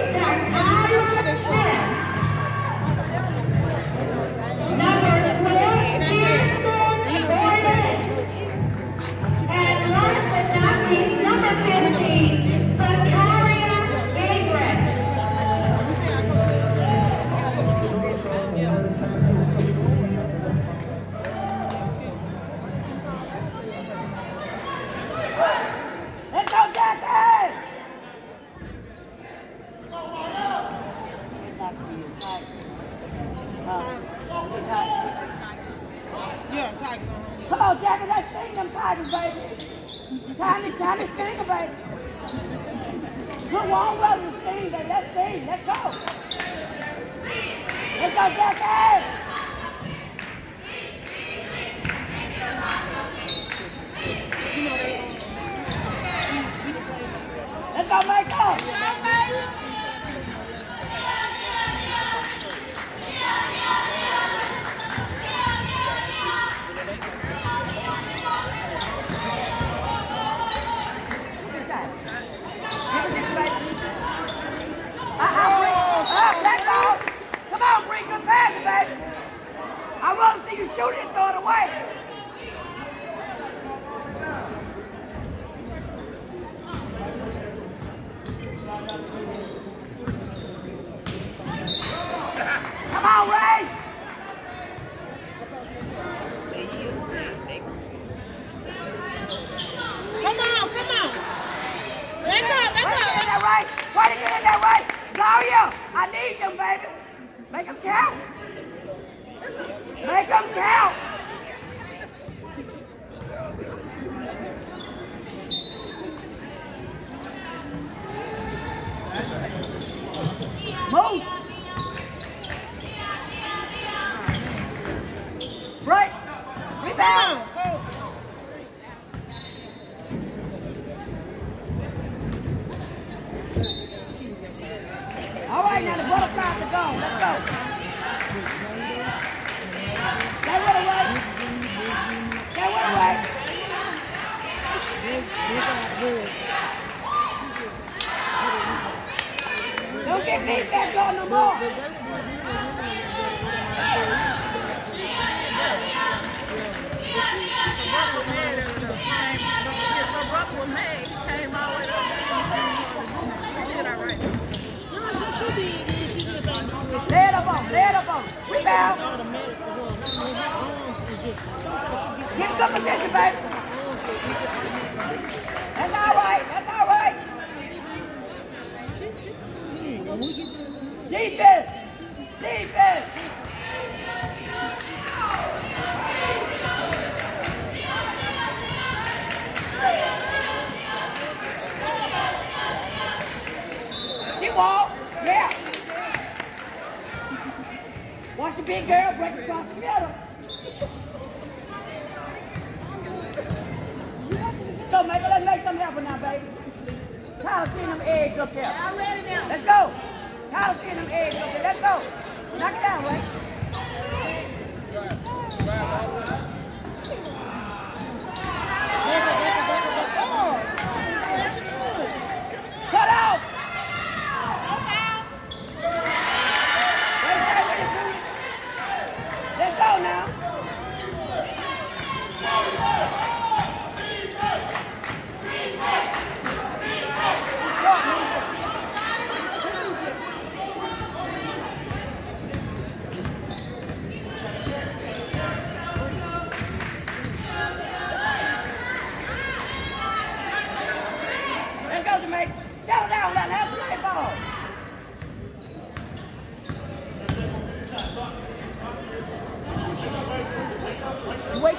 Number three, shoot it throw it away. Come on, Ray. Come on, come on. Back up, Why back you up. get that right? Why you get in that right? Daria, I need them, baby. Make them count. Make them count. Move. Right. Rebound. on, go. All right, now the butterfly is on. Let's go. Stay with it, Ray. Stay with it, Ray. Get beat back on no more. My brother came all the way up. She did. No, she, she just up on, sometimes she get position, baby. that. That's all right. That's let's make something happen now, baby. Tyler, see them eggs up there. I'm ready now. Let's go. Tyler, see them eggs up there. Let's go. Knock it down, right? Let. Wait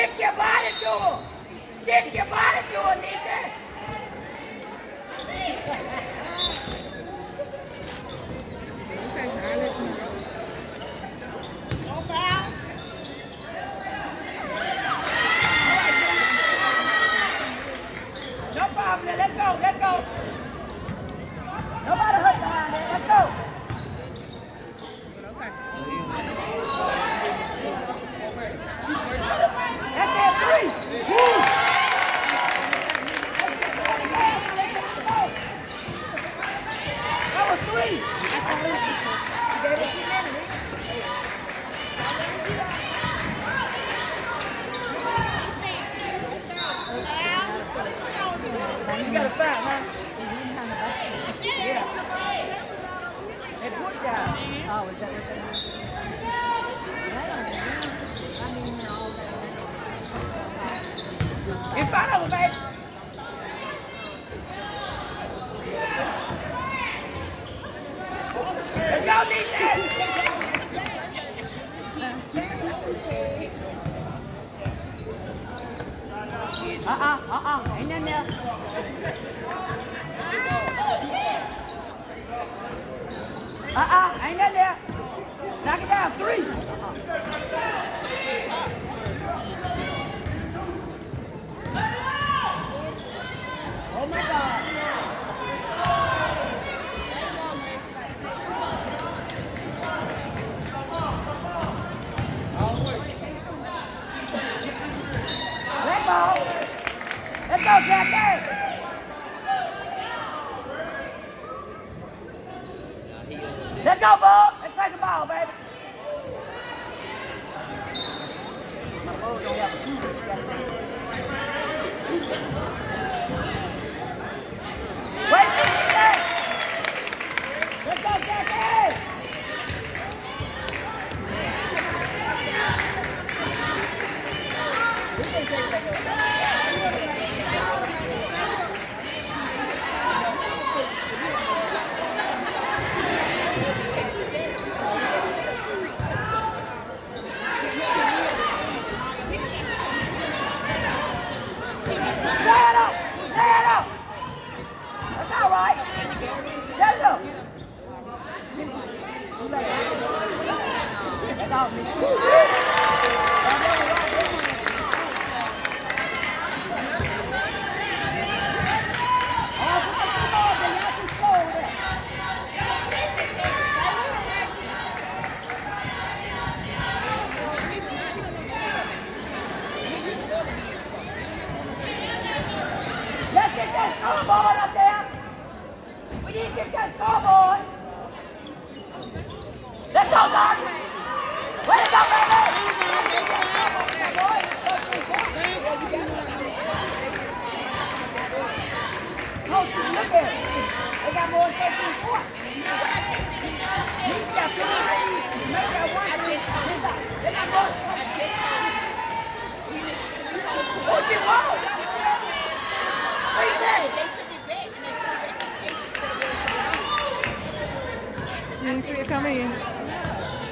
stick your body to him. Stick your body to him, foul. No problem. Let's go. Let's go. Nobody hurt behind there. Let's go. That's it. Three. Woo. That was three. You gave it two minutes. You got a foul, huh? Yeah. They pushed down. Oh, is that what In front of him, baby. Let's go, DJ. Uh-uh, uh-uh. Ain't nothing there. Uh-uh, ain't nothing there. Knock it down. Three. My God. Let go. Let's go, Jackie. Let's go, Bob. Let's play the ball, baby. My ball don't have a two. It's got a Wait, Jackie. Let's go, Jackie. Stand up! Stand up! That's all right. Stand up. That's all. Oh, put the two balls in. Y'all too slow over there. Let's get that scoreboard up there. We need to get that scoreboard. Let's go, Doc. Way to go, baby. Coach, look at it. They got more than 13 points. He's got 15. Make that one. They got more. You you say? You didn't see it.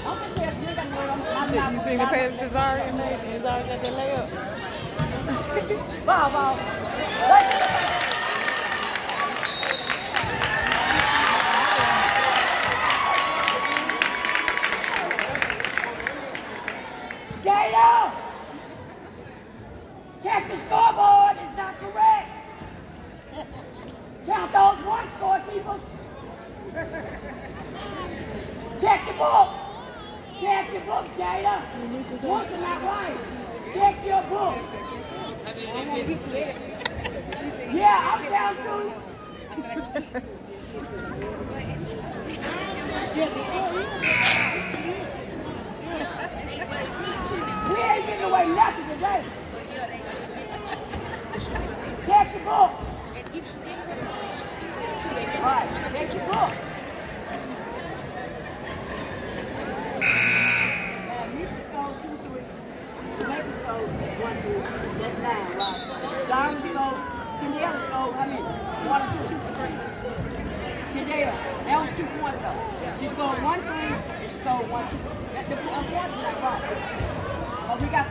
I'm gonna tell you, you You seen it past Desire and they the layup. Check the scoreboard, it's not correct! Count those one scorekeepers! Check the book! Check your book, Jada! Books are not right! Check your book! yeah, I'm down to you! ain't getting away nothing today. Check your book.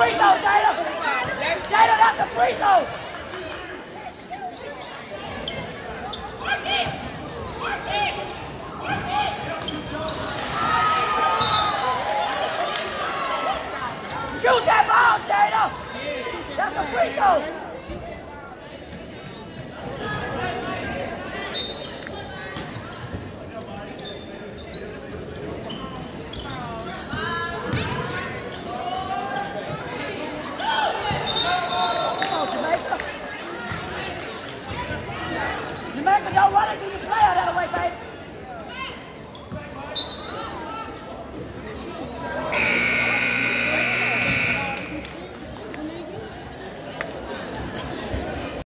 Free throw, Jada. Jada, that's a free throw. Shoot that ball, Jada. That's a free throw.